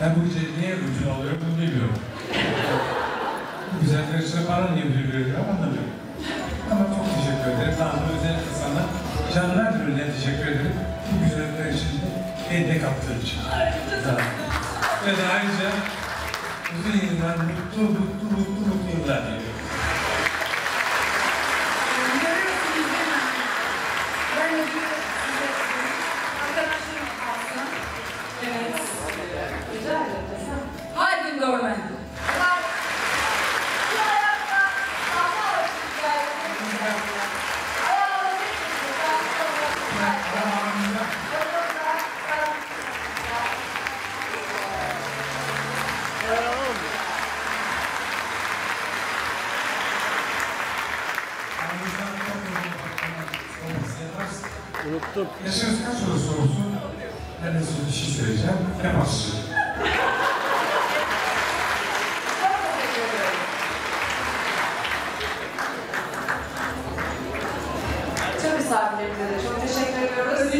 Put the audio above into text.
Ben bu gece niye ödül alıyorum bunu bilmiyorum. Bu güzeller için bana niye ödül veriyor anlamıyorum. Ama çok teşekkür ederim. Daha da özellikle sana canlar gönülden teşekkür ederim. Bu güzeller için de eline kaptığın için. Ve de ayrıca uzun yıllar mutlu, mutlu, mutlu, mutlu Unuttum. Yaşınız kaç olursa olsun ben de size bir şey söyleyeceğim. Yapamazsın. Çok misafirlerimize de çok teşekkür ediyoruz.